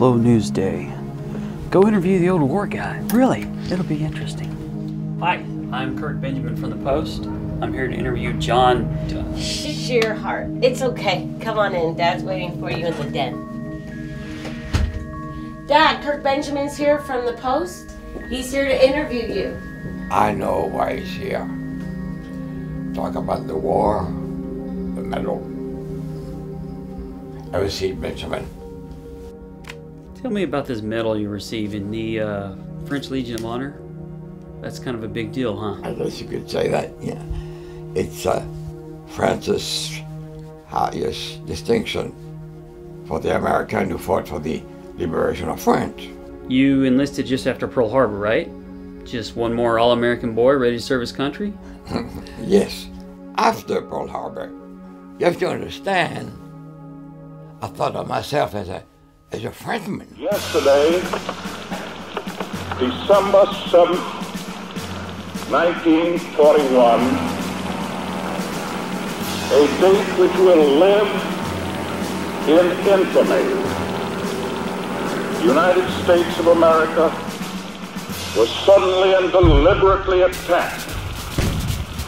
slow news day. Go interview the old war guy. Really, it'll be interesting. Hi, I'm Kurt Benjamin from the Post. I'm here to interview John. Tschirhart. It's okay. Come on in. Dad's waiting for you in the den. Dad, Kirk Benjamin's here from the Post. He's here to interview you. I know why he's here. Talk about the war, the medal. Have a seat, Benjamin. Tell me about this medal you received in the uh, French Legion of Honor. That's kind of a big deal, huh? I guess you could say that, yeah. It's uh, France's highest distinction for the American who fought for the liberation of France. You enlisted just after Pearl Harbor, right? Just one more all American boy ready to serve his country? yes, after Pearl Harbor. You have to understand, I thought of myself as a, as a. Yesterday, December 7th, 1941, a date which will live in infamy. The United States of America was suddenly and deliberately attacked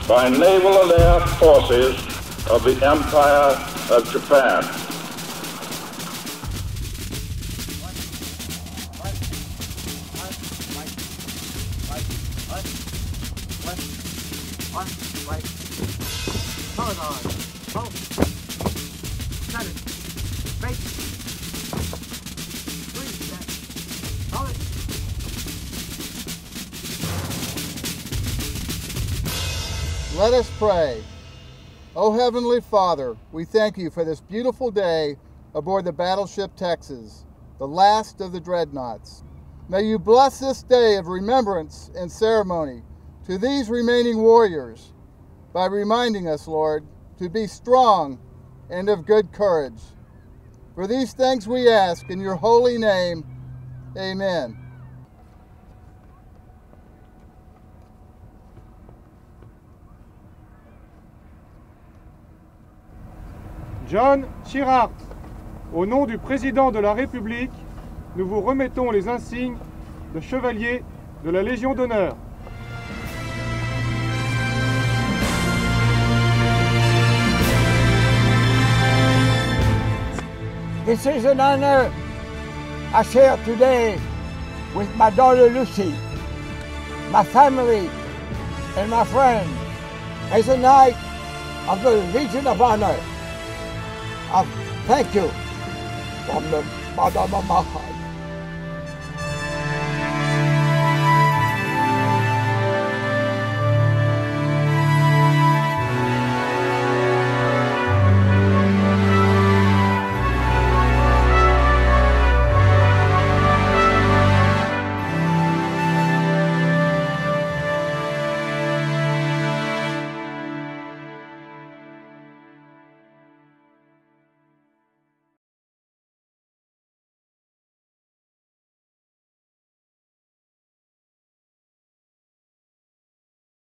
by naval and air forces of the Empire of Japan. Let us pray. O Heavenly Father, we thank you for this beautiful day aboard the battleship Texas, the last of the dreadnoughts. May you bless this day of remembrance and ceremony to these remaining warriors by reminding us, Lord, to be strong and of good courage. For these things we ask in your holy name. Amen. John Tschirhart, au nom du président de la République, nous vous remettons les insignes de chevalier de la Légion d'honneur. This is an honor I share today with my daughter Lucy, my family, and my friends. It's a night of the Legion of Honor. I thank you from the bottom of my heart.